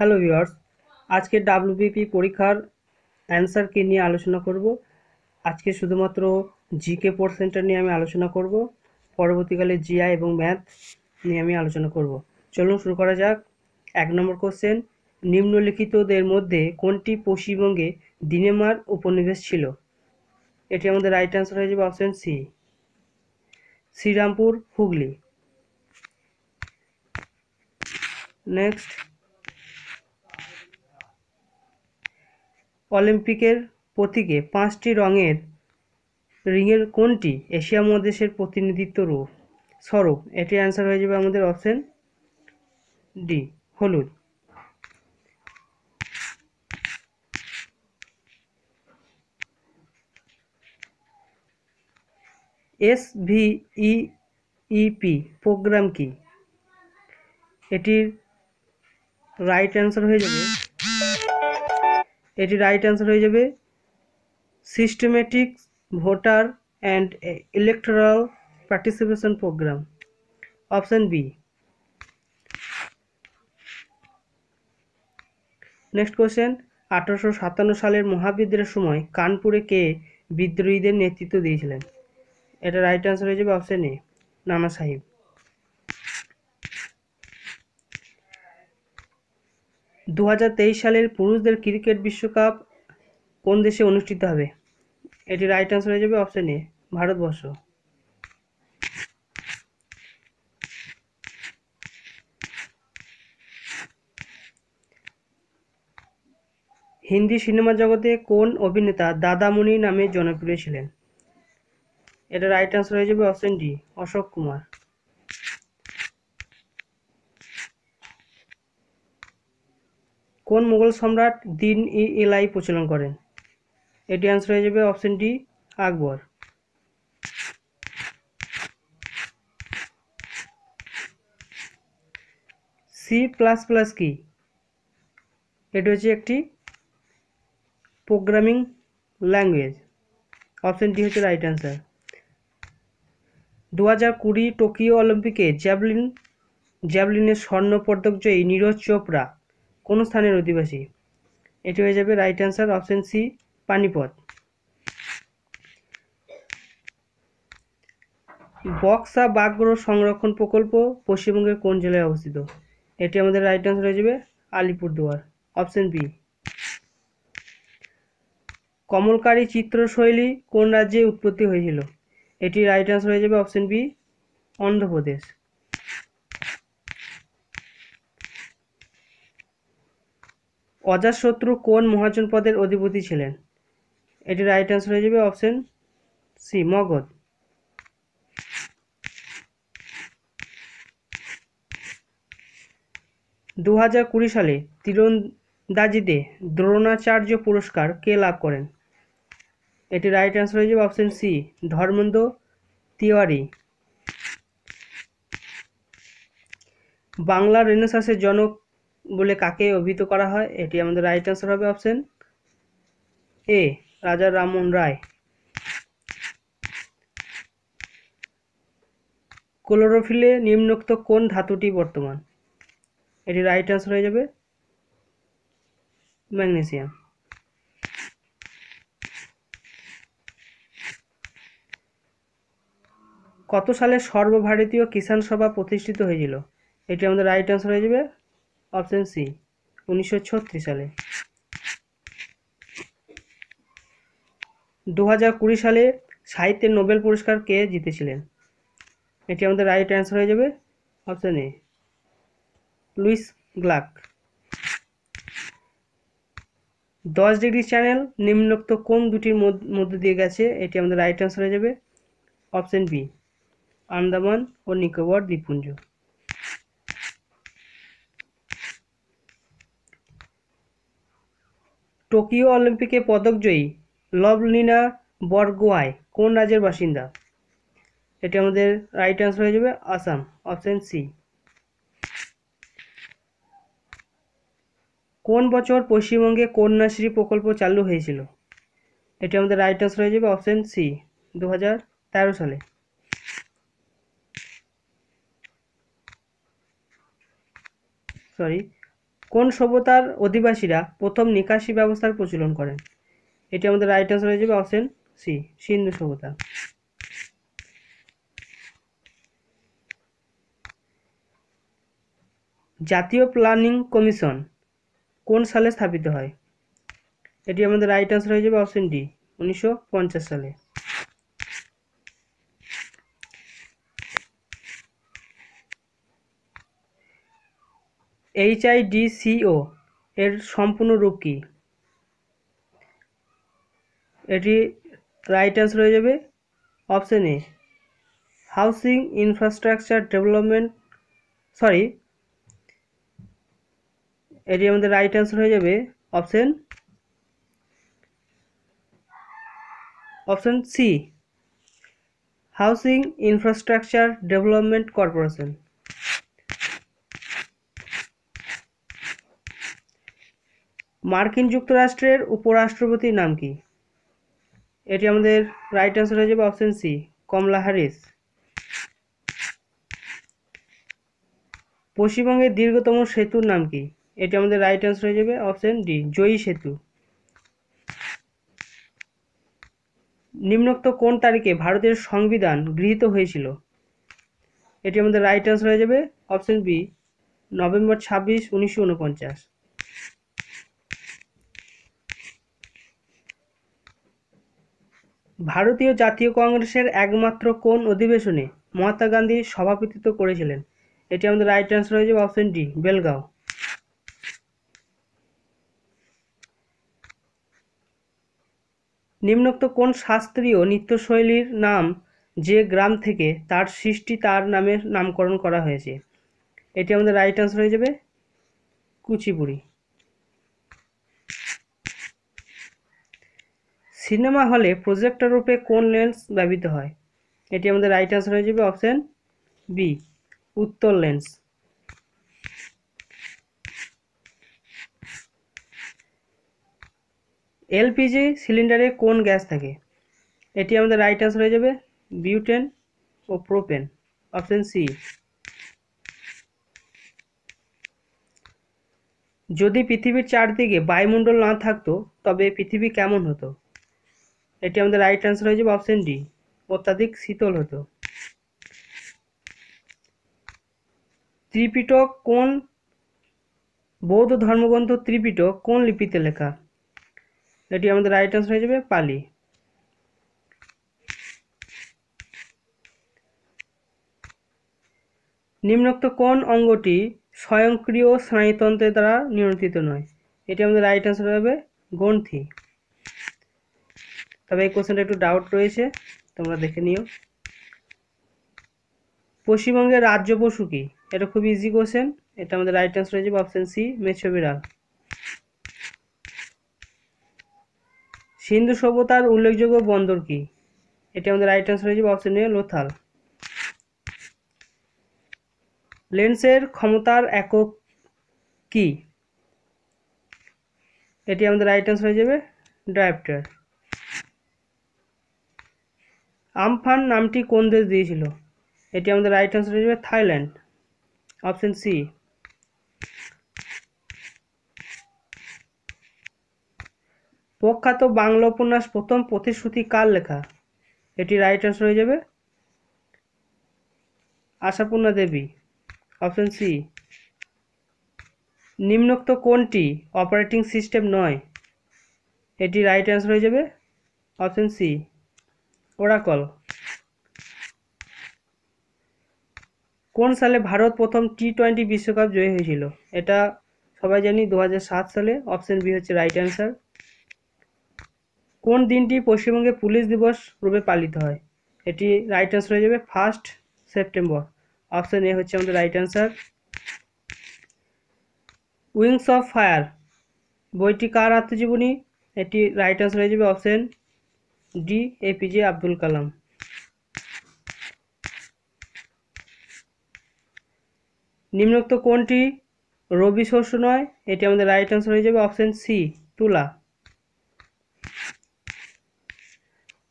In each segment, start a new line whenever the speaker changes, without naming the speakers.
Hello viewers, আজকে WBP পরীক্ষার answer কি নিয়ে আলোচনা করব? আজকে শুধুমাত্র জিকে পোর্শনটা নিয়ে আমি আলোচনা করব, পরবর্তীকালে জিআই এবং ম্যাথ নিয়ে আমি আলোচনা করব। চলুন শুরু করা যাক। এক নম্বর কোশ্চেন নিম্নলিখিতদের মধ্যে কোনটি পশ্চিমবঙ্গে দিনেমার উপনিবেশ ছিল? এটি আমাদের রাইট অ্যান্সার হয়ে যাবে option C Serampore, Hooghly. Next অলিম্পিকের প্রতীকে পাঁচটি রঙের রিংয়ের কোনটি এশিয়া মহাদেশের প্রতিনিধিত্ব রূপ? স্বরূপ এটির অ্যান্সার হয়ে যাবে আমাদের অপশন ডি হলুদ। এস ভি ইপি প্রোগ্রাম কি? এটির রাইট অ্যান্সার হয়ে যাবে এটি রাইট অ্যান্সার হয়ে যাবে। Systematic voter and electoral participation program option B next question আঠারোশো সাতান্ন সালের মহাবিদ্রোহের সময় কানপুরে কে বিদ্রোহীদের নেতৃত্ব দিয়েছিলেন? এটা রাইট অ্যান্সার হয়ে যাবে অপশান এ নানা সাহিব। দু হাজার তেইশ সালের পুরুষদের ক্রিকেট বিশ্বকাপ কোন দেশে অনুষ্ঠিত হবে? এটি রাইট অ্যান্সার হয়ে যাবে option A Bharatvarsha. Hindi cinema জগতে কোন অভিনেতা দাদামণি নামে জনপ্রিয় ছিলেন? এটা রাইট অ্যান্সার হয়ে যাবে অপশন ডি অশোক কুমার। কোন মুঘল সম্রাট দিন ই এলাই প্রচলন করেন? এটি অ্যান্সার হয়ে যাবে option D Akbar. C plus plus কি? এটি হচ্ছে একটি প্রোগ্রামিং ল্যাঙ্গুয়েজ অপশন ডি হচ্ছে রাইট অ্যান্সার দু হাজার কুড়ি টোকিও অলিম্পিকে জ্যাভলিন, জ্যাভলিনের স্বর্ণ পদক জয়ী নীরজ চোপড়া কোন স্থানের অধিবাসী? এটি হয়ে যাবে right answer option C Panipat. Buxa বাঘ্র সংরক্ষণ প্রকল্প পশ্চিমবঙ্গের কোন জেলায় অবস্থিত? এটি আমাদের রাইট অ্যান্সার হয়ে যাবে আলিপুরদুয়ার। অপশন বি কমলকারী চিত্রশৈলী কোন রাজ্যে উৎপত্তি হয়েছিল? এটি রাইট অ্যান্সার হয়ে যাবে অপশন বি অন্ধ্রপ্রদেশ। অজাতশত্রু কোন মহাজন পদের অধিপতি ছিলেন? এটি রাইট অ্যান্সার হয়ে যাবে অপশন সি মগধ। দু হাজার কুড়ি সালে তীরন্দাজিতে দ্রোণাচার্য পুরস্কার কে লাভ করেন? এটি রাইট অ্যান্সার হয়ে যাবে অপশন সি ধর্মেন্দ্র তিওয়ারি। বাংলা রেনেসাসের জনক বলে কাকে অভিহিত করা হয়, এটি আমাদের রাইট অ্যান্সার হবে অপশন এ রাজা রামমোহন রায়। ক্লোরোফিলে নিম্নোক্ত কোন ধাতুটি বর্তমান? এটি রাইট অ্যান্সার হয়ে যাবে ম্যাগনেসিয়াম। কত সালে সর্বভারতীয় কিষাণ সভা প্রতিষ্ঠিত হয়েছিল? এটি আমাদের রাইট অ্যান্সার হয়ে যাবে অপশন সি, উনিশশো ছত্রিশ সালে। দু হাজার কুড়ি সালে সাহিত্যের নোবেল পুরস্কার কে জিতেছিলেন? এটি আমাদের রাইট অ্যান্সার হয়ে যাবে অপশন এ লুইস গ্লাক। দশ ডিগ্রি চ্যানেল নিম্নোক্ত কোন দুটির মধ্য দিয়ে গেছে? এটি আমাদের রাইট অ্যান্সার হয়ে যাবে অপশন বি আন্দামান ও নিকোবর দ্বীপপুঞ্জ। টোকিও অলিম্পিকে পদকজয়ী লভলিনা বরগোয়াই, কোন রাজ্যের বাসিন্দা? এটা আমাদের রাইট অ্যান্সার হয়ে যাবে আসাম অপশন সি কোন বছর পশ্চিমবঙ্গে কন্যাশ্রী প্রকল্প চালু হয়েছিল? এটি আমাদের রাইট অ্যান্সার হয়ে যাবে অপশন সি দু হাজার তেরো সালে। সরি কোন সভ্যতার অধিবাসীরা প্রথম নিকাশি ব্যবস্থার প্রচলন করেন? এটি আমাদের রাইট আনসার হয়ে যাবে অপশন সি সিন্ধু সভ্যতা। জাতীয় প্ল্যানিং কমিশন কোন সালে স্থাপিত হয়? এটি আমাদের রাইট আনসার হয়ে যাবে অপশন ডি উনিশশো পঞ্চাশ সালে। এইচআইডিসিও এর সম্পূর্ণ রূপ কি? এটি রাইট অ্যান্সার হয়ে যাবে। Option A housing infrastructure development sorry এটি আমাদের রাইট অ্যান্সার হয়ে যাবে। Option option C housing infrastructure development corporation মার্কিন যুক্তরাষ্ট্রের উপরাষ্ট্রপতির নাম কি? এটি আমাদের রাইট অ্যান্সার হয়ে যাবে অপশন সি কমলা হ্যারিস। পশ্চিমবঙ্গের দীর্ঘতম সেতুর নাম কি? এটি আমাদের রাইট অ্যান্সার হয়ে যাবে অপশন ডি জয়ী সেতু। নিম্নোক্ত কোন তারিখে ভারতের সংবিধান গৃহীত হয়েছিল? এটি আমাদের রাইট অ্যান্সার হয়ে যাবে অপশন বি নভেম্বর ছাব্বিশ, উনিশশো উনপঞ্চাশ। ভারতীয় জাতীয় কংগ্রেসের একমাত্র কোন অধিবেশনে মহাত্মা গান্ধী সভাপতিত্ব করেছিলেন? এটি আমাদের রাইট অ্যান্সার হয়ে যাবে অপশন ডি বেলগাঁও। নিম্নোক্ত কোন শাস্ত্রীয় নৃত্যশৈলীর নাম যে গ্রাম থেকে তার সৃষ্টি তার নামে নামকরণ করা হয়েছে? এটি আমাদের রাইট অ্যান্সার হয়ে যাবে কুচিপুড়ি। সিনেমা হলে প্রজেক্টর রূপে কোন লেন্স ব্যবহৃত হয়? এটি আমাদের রাইট অ্যান্সার হয়ে যাবে অপশন বি উত্তর লেন্স। এলপিজি সিলিন্ডারে কোন গ্যাস থাকে? এটি আমাদের রাইট অ্যান্সার হয়ে যাবে বিউটেন ও প্রোপেন অপশন সি যদি পৃথিবীর চারদিকে বায়ুমণ্ডল না থাকতো, তবে পৃথিবী কেমন হতো? এটি আমাদের রাইট অ্যান্সার হয়ে যাবে অপশন ডি অত্যাধিক শীতল হতো। ত্রিপিটক কোন বৌদ্ধ ধর্মগ্রন্থ ত্রিপিটক কোন লিপিতে লেখা? এটি আমাদের রাইট অ্যান্সার হয়ে যাবে পালি। নিম্নোক্ত কোন অঙ্গটি স্বয়ংক্রিয় স্নায়ুতন্ত্রের দ্বারা নিয়ন্ত্রিত নয়? এটি আমাদের রাইট অ্যান্সার হবে গ্রন্থি। তবে এই কোশ্চেনটা একটু ডাউট রয়েছে, তোমরা দেখে নিও। পশ্চিমবঙ্গের রাজ্য পশু কি? এটা খুব ইজি কোশ্চেন এটা আমাদের রাইট অ্যান্সার হয়ে যাবে অপশন সি মেছো বিড়াল। সিন্ধু সভ্যতার উল্লেখযোগ্য বন্দর কি? এটি আমাদের রাইট অ্যান্সার হয়ে যাবে অপশন এ লোথাল। লেন্সের ক্ষমতার একক কি? এটি আমাদের রাইট অ্যান্সার হয়ে যাবে ডায়াপ্টার আমফান নামটি কোন দেশ দিয়েছিল? এটি আমাদের রাইট অ্যান্সার যাবে থাইল্যান্ড। অপশন সি প্রখ্যাত বাংলা উপন্যাস প্রথম প্রতিশ্রুতি কার লেখা? এটি রাইট অ্যান্সার হয়ে যাবে আশাপূর্ণা দেবী। অপশন সি নিম্নোক্ত কোনটি অপারেটিং সিস্টেম নয়? এটি রাইট অ্যান্সার হয়ে যাবে অপশন সি ওরাকল। কোন সালে ভারত প্রথম টি টোয়েন্টি বিশ্বকাপ জয়ী হয়েছিল? এটা সবাই জানি দু হাজার সাত সালে। অপশন বি হচ্ছে রাইট অ্যান্সার। কোন দিনটি পশ্চিমবঙ্গে পুলিশ দিবস রূপে পালিত হয়? এটি রাইট অ্যান্সার হয়ে যাবে ফার্স্ট সেপ্টেম্বর। অপশন এ হচ্ছে আমাদের right answer. Wings of fire. বইটি কার আত্মজীবনী? এটি রাইট অ্যান্সার হয়ে যাবে option D APJ Abdul Kalam. নিম্নোক্ত কোনটি? রবি শস্য নয়, এটি আমাদের রাইট অ্যান্সার হয়ে যাবে অপশন সি তুলা।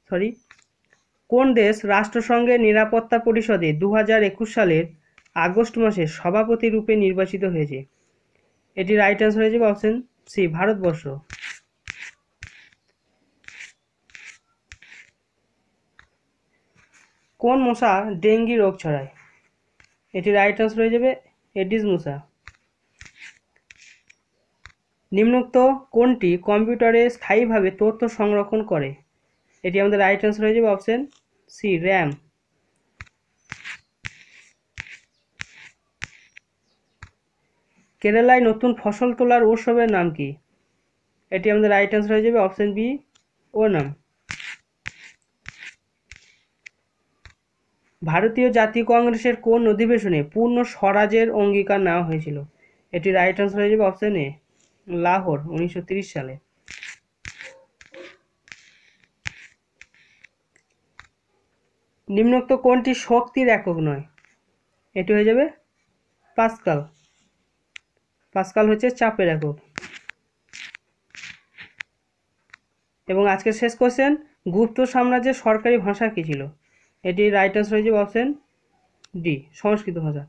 সরি কোন দেশ রাষ্ট্রসংঘের নিরাপত্তা পরিষদে দু হাজার একুশ সালের আগস্ট মাসে সভাপতি রূপে নির্বাচিত হয়েছে? এটি রাইট অ্যান্সার হয়ে যাবে অপশন সি ভারতবর্ষ। কোন মশা ডেঙ্গি রোগ ছড়ায়? এটি রাইট অ্যান্সার হয়ে যাবে এডিস মশা নিম্নোক্ত কোনটি কম্পিউটারে স্থায়ীভাবে তথ্য সংরক্ষণ করে? এটি আমাদের রাইট অ্যান্সার হয়ে যাবে অপশন সি র্যাম কেরালায় নতুন ফসল তোলার উৎসবের নাম কি? এটি আমাদের রাইট অ্যান্সার হয়ে যাবে অপশন বি ওনাম. ভারতীয় জাতীয় কংগ্রেসের কোন অধিবেশনে পূর্ণ স্বরাজের অঙ্গীকার নেওয়া হয়েছিল? এটি রাইট অ্যান্সার হয়ে যাবে অপশন এ লাহোর, উনিশশো সালে। নিম্নোক্ত কোনটি শক্তির একক নয়? এটি হয়ে যাবে পাস্কাল। পাস্কাল হচ্ছে চাপের একক। এবং আজকের শেষ কোশ্চেন গুপ্ত সাম্রাজ্যের সরকারি ভাষা কী ছিল? এটি রাইট আনসার হয়ে যাবে অপশান ডি সংস্কৃত ভাষা।